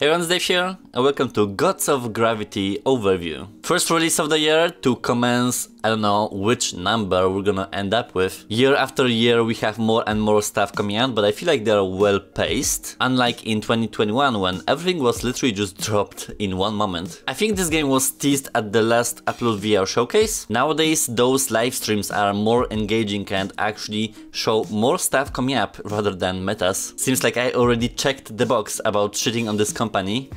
Hey everyone, Dave here, and welcome to Gods of Gravity overview. First release of the year to commence, I don't know which number we're gonna end up with. Year after year we have more and more stuff coming out, but I feel like they're well paced. Unlike in 2021 when everything was literally just dropped in one moment. I think this game was teased at the last Upload VR showcase. Nowadays those live streams are more engaging and actually show more stuff coming up rather than metas. Seems like I already checked the box about shitting on this company Company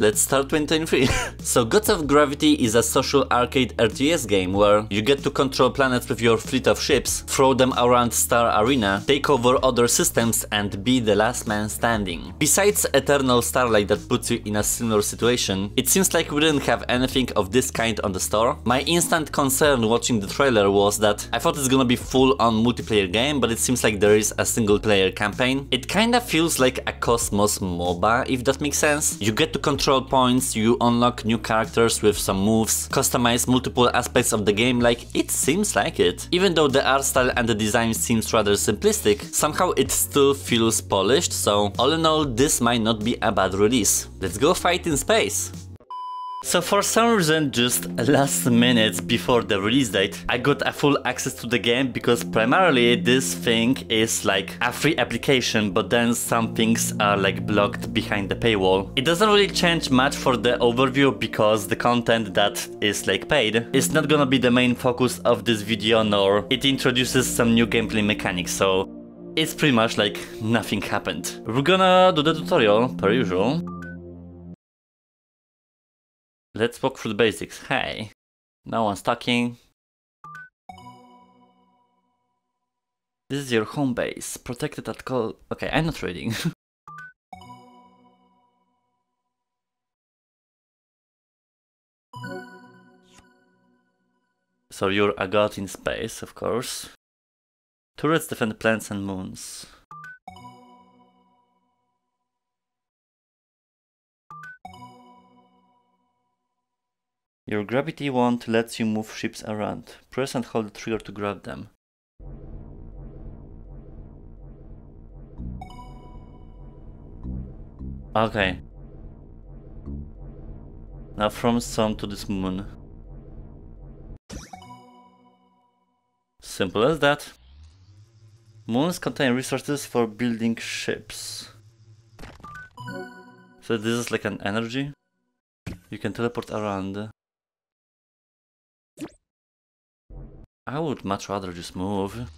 Let's start 2023. so Gods of Gravity is a social arcade RTS game where you get to control planets with your fleet of ships, throw them around Star Arena, take over other systems and be the last man standing. Besides Eternal Starlight that puts you in a similar situation, it seems like we didn't have anything of this kind on the store. My instant concern watching the trailer was that I thought it's gonna be full on multiplayer game, but it seems like there is a single player campaign. It kinda feels like a Cosmos MOBA, if that makes sense. You get to control control points, you unlock new characters with some moves, customize multiple aspects of the game like it seems like it. Even though the art style and the design seems rather simplistic, somehow it still feels polished, so all in all this might not be a bad release. Let's go fight in space! So for some reason, just last minutes before the release date, I got a full access to the game because primarily this thing is like a free application, but then some things are like blocked behind the paywall. It doesn't really change much for the overview because the content that is like paid is not gonna be the main focus of this video nor it introduces some new gameplay mechanics, so it's pretty much like nothing happened. We're gonna do the tutorial per usual. Let's walk through the basics. Hey, no one's talking. This is your home base, protected at call. Okay, I'm not reading. so you're a god in space, of course. Turrets defend planets and moons. Your gravity wand lets you move ships around. Press and hold the trigger to grab them. Okay. Now from sun to this moon. Simple as that. Moons contain resources for building ships. So this is like an energy. You can teleport around. I would much rather just move.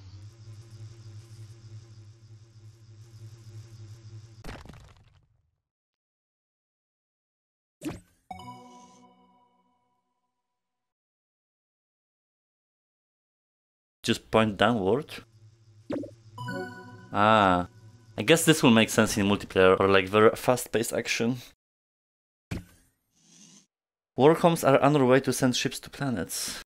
Just point downward? Ah, I guess this will make sense in multiplayer or like very fast-paced action. Wormholes are on their way to send ships to planets.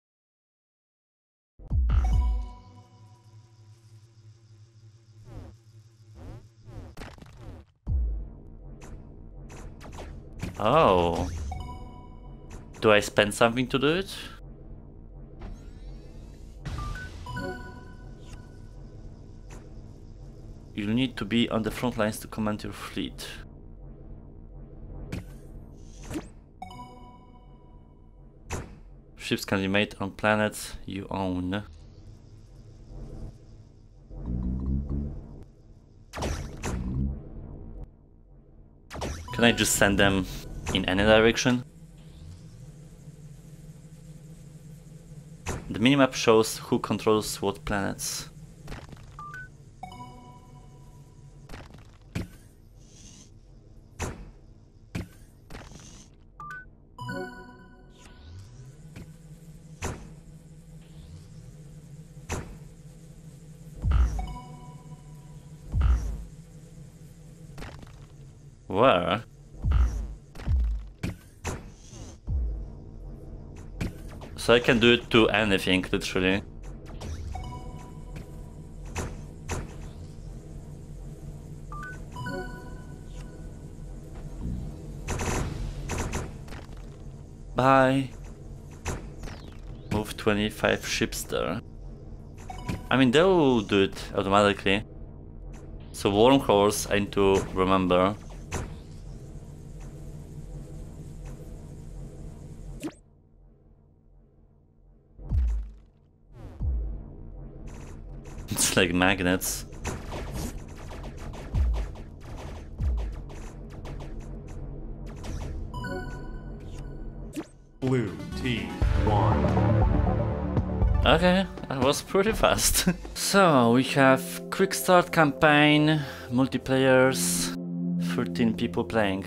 Oh. Do I spend something to do it? You'll need to be on the front lines to command your fleet. Ships can be made on planets you own. Can I just send them in any direction. The minimap shows who controls what planets. Where? So I can do it to anything, literally. Bye. Move 25 ships there. I mean, they will do it automatically. So Wormholes, I need to remember. It's like magnets. Blue team one. Okay, that was pretty fast. so, we have quick start campaign, multiplayers, 13 people playing.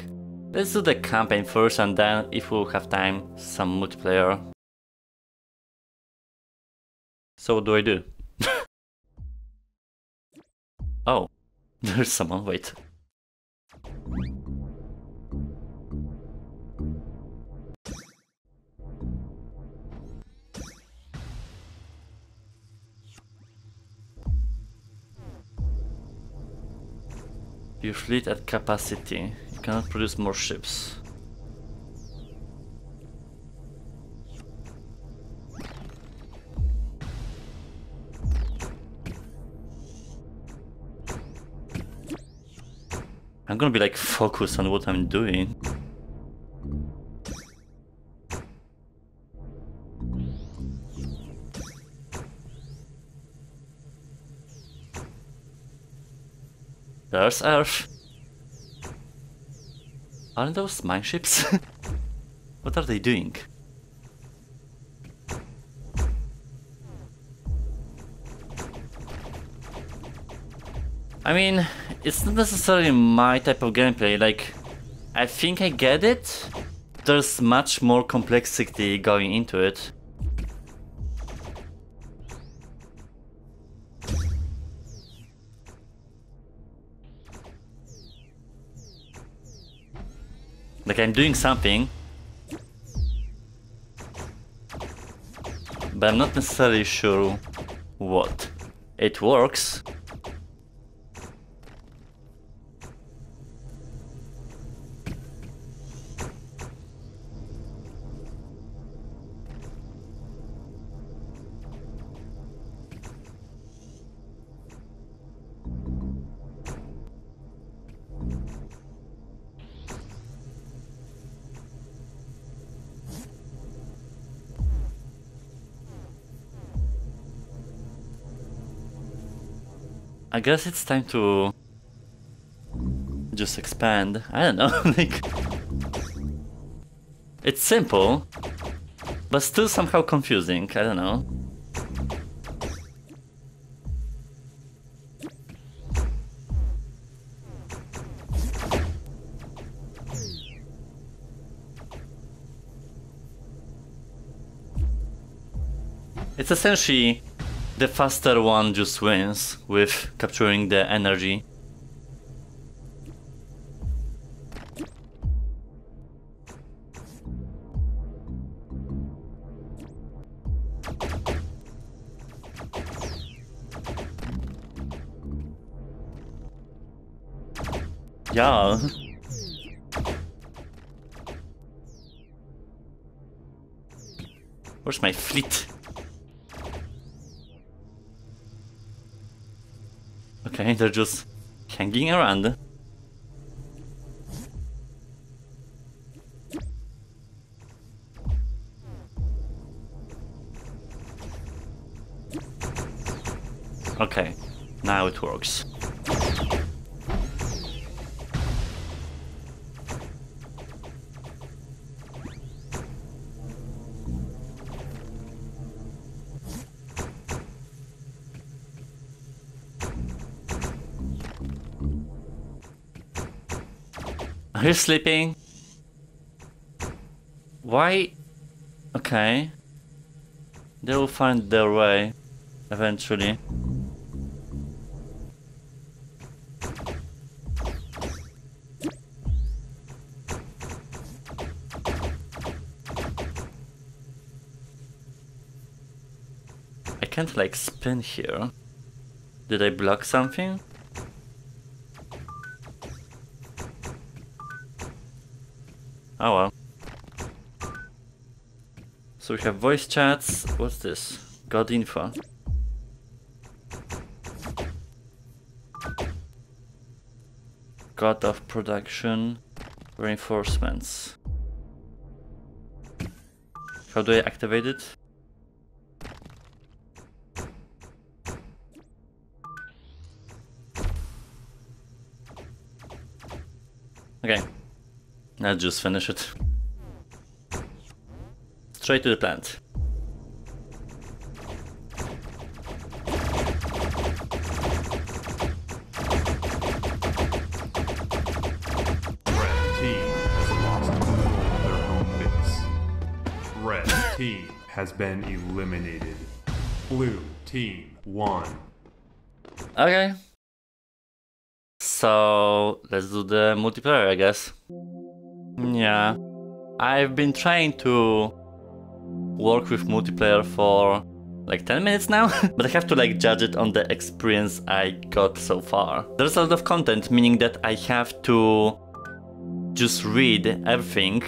Let's do the campaign first and then, if we'll have time, some multiplayer. So what do I do? Oh, there's someone, wait. Your fleet at capacity. You cannot produce more ships. I'm gonna be like focused on what I'm doing. There's Earth. Aren't those mine ships? what are they doing? I mean, it's not necessarily my type of gameplay, like, I think I get it. There's much more complexity going into it. Like I'm doing something. But I'm not necessarily sure what. It works. I guess it's time to just expand. I don't know, like it's simple, but still somehow confusing. I don't know. It's essentially the faster one just wins with capturing the energy. Yeah. Where's my fleet? Okay, they're just hanging around. Okay, now it works. You sleeping? Why? Okay. They will find their way eventually. I can't like spin here. Did I block something? Oh well. So we have voice chats. What's this? God info. God of production. Reinforcements. How do I activate it? Okay. Let's just finish it. Straight to the plant. Red team has lost control of their own base. Red team has been eliminated. Blue team won. Okay. So let's do the multiplayer, I guess. Yeah. I've been trying to work with multiplayer for like 10 minutes now, but I have to like judge it on the experience I got so far. There's a lot of content, meaning that I have to just read everything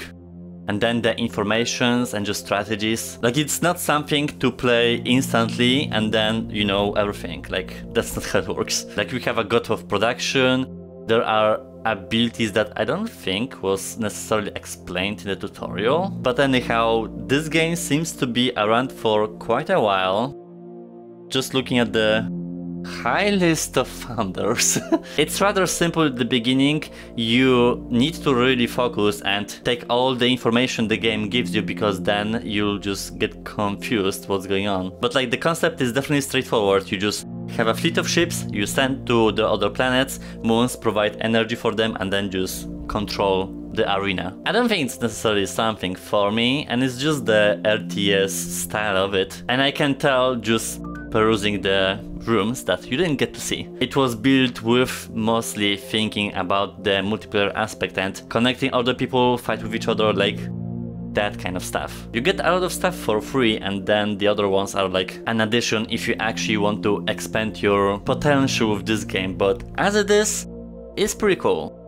and then the informations and just strategies. Like it's not something to play instantly and then you know everything. Like that's not how it works. Like we have a god of production. There are abilities that I don't think was necessarily explained in the tutorial. But anyhow, this game seems to be around for quite a while. Just looking at the high list of founders. it's rather simple at the beginning. You need to really focus and take all the information the game gives you because then you'll just get confused what's going on. But like the concept is definitely straightforward. You just have a fleet of ships, you send to the other planets, moons provide energy for them and then just control the arena. I don't think it's necessarily something for me and it's just the RTS style of it. And I can tell just perusing the rooms that you didn't get to see. It was built with mostly thinking about the multiplayer aspect and connecting other people, fight with each other, like that kind of stuff. You get a lot of stuff for free and then the other ones are like an addition if you actually want to expand your potential with this game, but as it is, it's pretty cool.